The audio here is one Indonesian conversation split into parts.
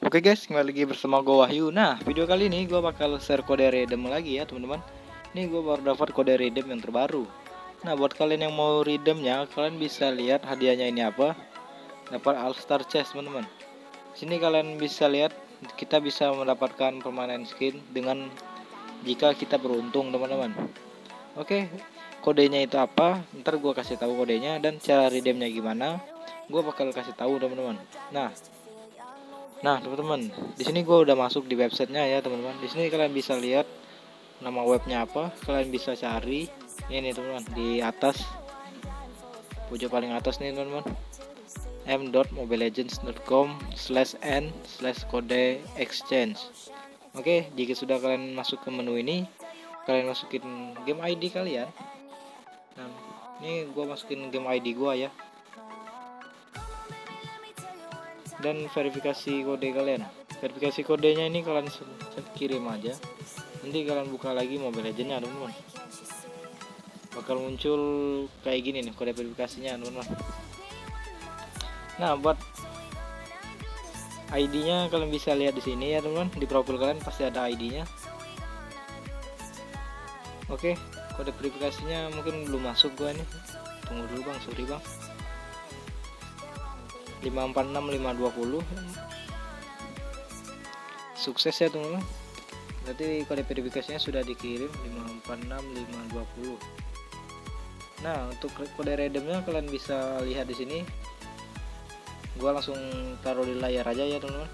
Oke guys, kembali lagi bersama gue Wahyu. Nah, video kali ini gue bakal share kode redeem lagi ya teman-teman. Ini gue baru dapat kode redeem yang terbaru. Nah, buat kalian yang mau redeemnya, kalian bisa lihat hadiahnya ini apa. Dapat All Star Chest teman-teman. Sini kalian bisa lihat, kita bisa mendapatkan permanen skin dengan jika kita beruntung teman-teman. Oke, kodenya itu apa? Ntar gue kasih tahu kodenya dan cara redeemnya gimana. Gue bakal kasih tahu teman-teman. Nah, Nah, teman-teman, di sini gue udah masuk di websitenya ya, teman-teman. Di sini kalian bisa lihat nama webnya apa, kalian bisa cari ini teman-teman di atas pojok paling atas nih teman-teman. m.mobilelegends.com slash n slash kode exchange. Oke jika sudah kalian masuk ke menu ini kalian masukin game ID kalian. Nah ini gue masukin game ID gue ya dan verifikasi kode kalian. Verifikasi kodenya ini kalian kirim aja. Nanti kalian buka lagi mobile legendnya teman-teman. Bakal muncul kayak gini nih kode verifikasinya teman-teman. Nah buat ID-nya kalian bisa lihat di sini ya teman-teman. Di profil kalian pasti ada ID-nya oke kode verifikasinya mungkin belum masuk gua nih tunggu dulu bang. Sorry bang 546520 sukses ya teman-teman. Berarti kode verifikasinya sudah dikirim 546520 nah untuk kode redeemnya kalian bisa lihat di sini. Gua langsung taruh di layar aja ya teman-teman.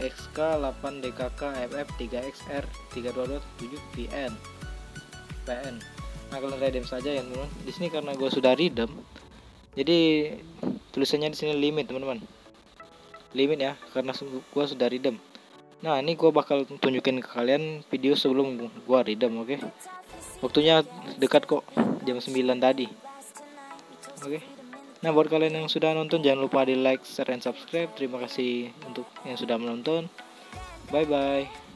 XK 8 DKK FF 3XR 3227 PN PN nah kalian redeem saja ya teman-teman. Di sini karena gue sudah redeem jadi tulisannya di sini limit teman-teman. Limit ya karena gua sudah redeem nah ini gua bakal tunjukin ke kalian video sebelum gua redeem oke? Okay? waktunya dekat kok jam 9 tadi. Oke? Okay? nah buat kalian yang sudah nonton jangan lupa di like share dan subscribe. Terima kasih untuk yang sudah menonton. Bye bye